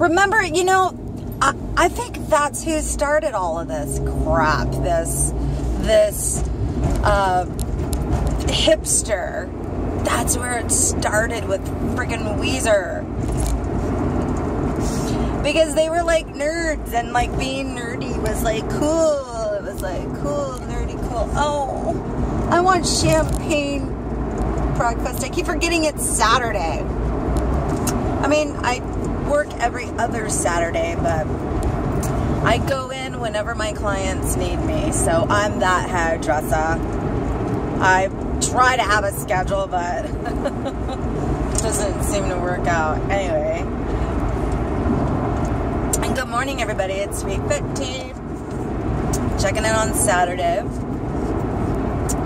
Remember, you know, I, I think that's who started all of this crap. This, this, uh, hipster. That's where it started with friggin' Weezer. Because they were like nerds and like being nerdy was like cool. It was like cool, nerdy, cool. Oh, I want champagne breakfast. I keep forgetting it's Saturday. I mean, I work every other Saturday, but I go in whenever my clients need me. So I'm that hairdresser. I try to have a schedule, but it doesn't seem to work out. Anyway. And good morning, everybody. It's 3.50. Checking in on Saturday.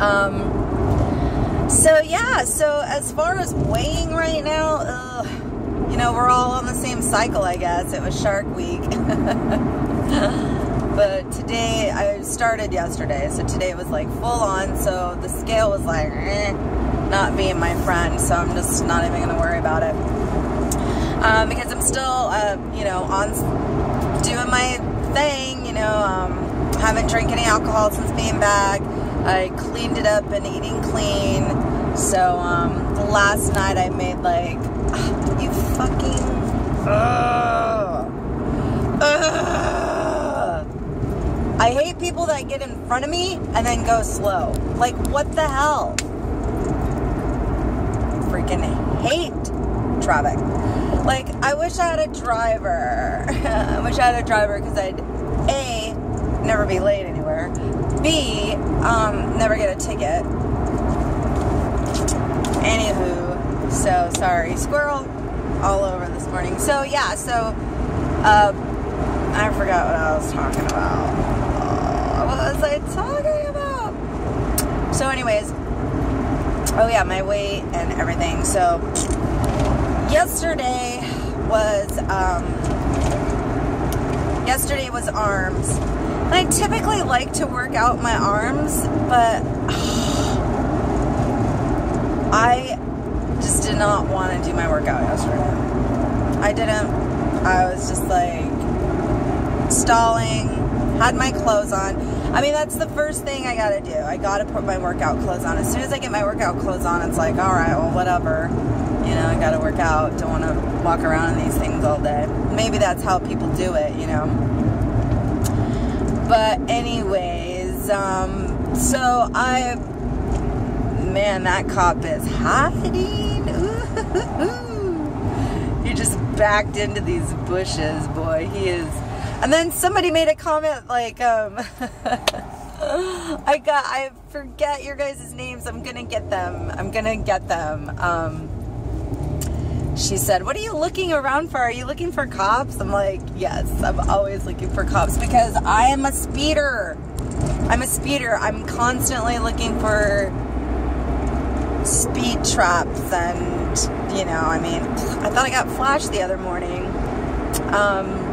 Um, so, yeah. So, as far as weighing right now, ugh, you know, we're all on the same cycle, I guess. It was Shark Week. but today, I started yesterday, so today was like full on, so the scale was like, eh, not being my friend, so I'm just not even to worry about it. Um, because I'm still, uh, you know, on doing my thing, you know, um, haven't drank any alcohol since being back. I cleaned it up and eating clean. So, um, last night I made like, you fucking, ugh, ugh. I hate people that get in front of me and then go slow. Like, what the hell? Freaking hate traffic. Like, I wish I had a driver. I wish I had a driver because I'd, A, never be late anywhere. B, um, never get a ticket. Anywho, so sorry. Squirrel all over this morning. So, yeah, so, uh, I forgot what I was talking about. I talking about? So, anyways, oh yeah, my weight and everything. So, yesterday was um, yesterday was arms. And I typically like to work out my arms, but I just did not want to do my workout yesterday. I didn't. I was just like stalling, had my clothes on. I mean, that's the first thing I gotta do. I gotta put my workout clothes on. As soon as I get my workout clothes on, it's like, alright, well, whatever. You know, I gotta work out. Don't wanna walk around in these things all day. Maybe that's how people do it, you know. But, anyways, um, so I, man, that cop is hiding. Ooh, he just backed into these bushes, boy. He is. And then somebody made a comment like, um, I got, I forget your guys' names. I'm gonna get them. I'm gonna get them. Um, she said, What are you looking around for? Are you looking for cops? I'm like, Yes, I'm always looking for cops because I am a speeder. I'm a speeder. I'm constantly looking for speed traps and, you know, I mean, I thought I got flashed the other morning. Um,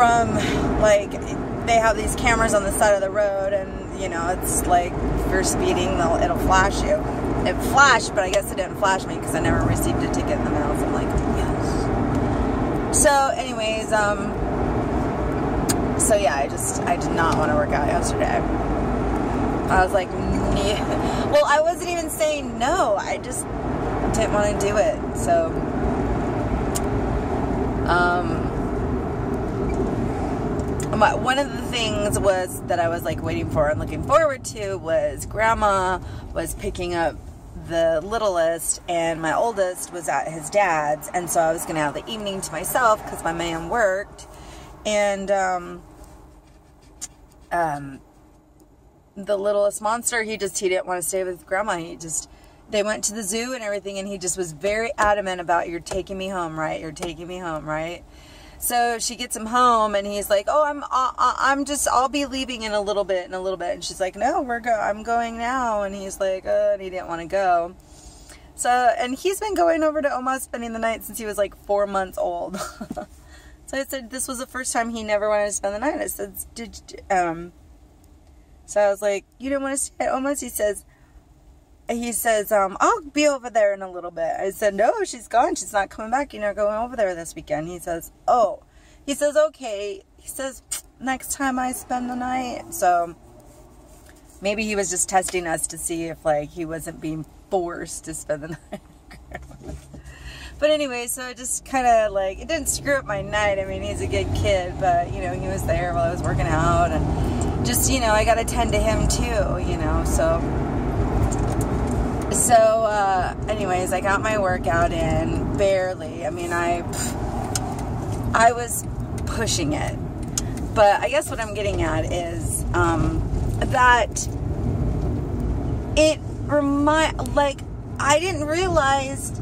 from, like, they have these cameras on the side of the road and, you know, it's like, if you're speeding, it'll flash you it flashed, but I guess it didn't flash me because I never received a ticket in the mail. So I'm like, yes. So, anyways, um, so yeah, I just I did not want to work out yesterday. I was like, well, I wasn't even saying no. I just didn't want to do it. So, um. One of the things was that I was like waiting for and looking forward to was grandma was picking up the littlest and my oldest was at his dad's. And so I was gonna have the evening to myself because my man worked. And um, um, the littlest monster he just he didn't want to stay with grandma. He just they went to the zoo and everything and he just was very adamant about you're taking me home right? You're taking me home right So she gets him home, and he's like, "Oh, I'm, I'm just, I'll be leaving in a little bit, in a little bit." And she's like, "No, we're go, I'm going now." And he's like, "Uh," and he didn't want to go. So, and he's been going over to Oma spending the night since he was like four months old. so I said this was the first time he never wanted to spend the night. I said, "Did um?" So I was like, "You didn't want to stay at Oma's?" He says, "He says, um, I'll be over there in a little bit." I said, "No, she's gone. She's not coming back. You're not going over there this weekend." He says, "Oh," he says, "Okay." He says, "Next time I spend the night." So maybe he was just testing us to see if like he wasn't being forced to spend the night. but anyway, so it just kind of like, it didn't screw up my night. I mean, he's a good kid, but you know, he was there while I was working out and just, you know, I got to tend to him too, you know, so. So, uh, anyways, I got my workout in barely. I mean, I, I was pushing it. But I guess what I'm getting at is um, that it remind like I didn't realize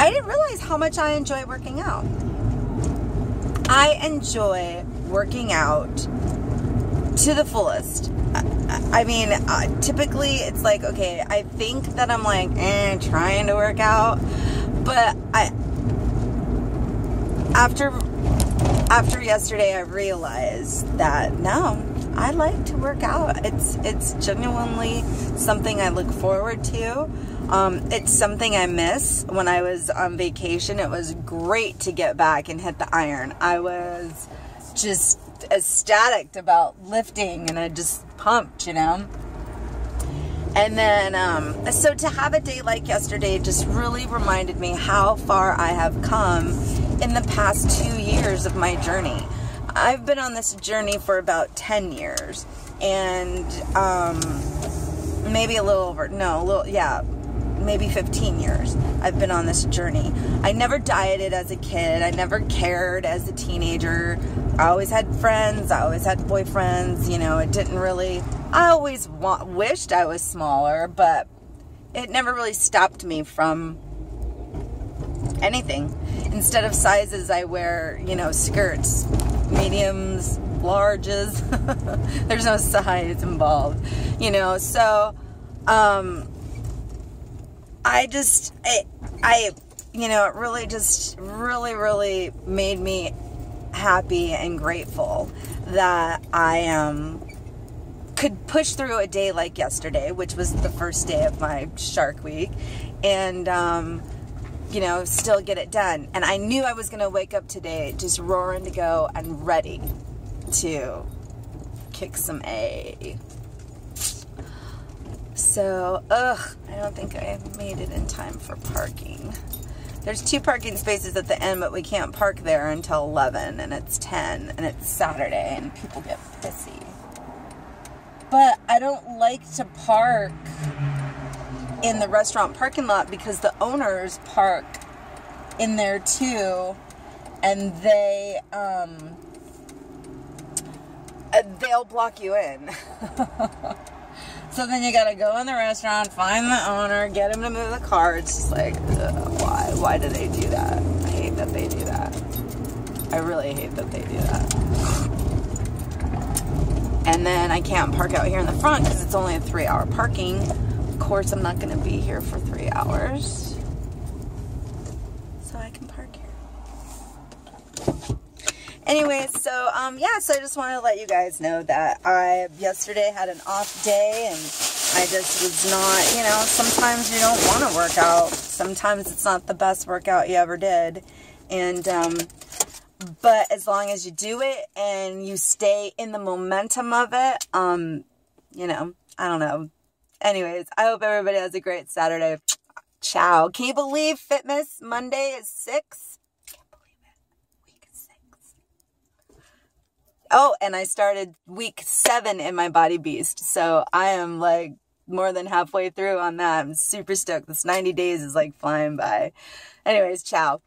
I didn't realize how much I enjoy working out. I enjoy working out to the fullest. I mean, uh, typically it's like, okay, I think that I'm like, eh, trying to work out, but I, after, after yesterday, I realized that no, I like to work out. It's it's genuinely something I look forward to. Um, it's something I miss. When I was on vacation, it was great to get back and hit the iron. I was just ecstatic about lifting and I just pumped, you know. And then, um, so to have a day like yesterday just really reminded me how far I have come in the past two years of my journey. I've been on this journey for about 10 years and um, maybe a little over, no, a little, yeah, maybe 15 years I've been on this journey. I never dieted as a kid. I never cared as a teenager. I always had friends. I always had boyfriends. You know, it didn't really, I always want, wished I was smaller, but it never really stopped me from anything. Instead of sizes, I wear, you know, skirts mediums, larges. There's no size involved, you know. So, um, I just, I, I, you know, it really just, really, really made me happy and grateful that I um could push through a day like yesterday, which was the first day of my Shark Week, and um you know, still get it done. And I knew I was going to wake up today just roaring to go and ready to kick some A. So, ugh, I don't think I made it in time for parking. There's two parking spaces at the end, but we can't park there until 11, and it's 10, and it's Saturday, and people get pissy. But I don't like to park in the restaurant parking lot because the owners park in there too and they um uh, they'll block you in so then you gotta go in the restaurant find the owner get him to move the car. It's just like why why do they do that? I hate that they do that. I really hate that they do that. And then i can't park out here in the front because it's only a three hour parking. Of course, I'm not to be here for three hours. So I can park here. Anyways, so, um, yeah, so I just wanted to let you guys know that I yesterday had an off day and I just was not, you know, sometimes you don't want to work out. Sometimes it's not the best workout you ever did. And, um, but as long as you do it and you stay in the momentum of it, um, you know, I don't know, Anyways, I hope everybody has a great Saturday. Ciao. Can you believe Fitmas Monday is 6? Can't believe it. Week 6. Oh, and I started week 7 in my Body Beast. So I am like more than halfway through on that. I'm super stoked. This 90 days is like flying by. Anyways, ciao.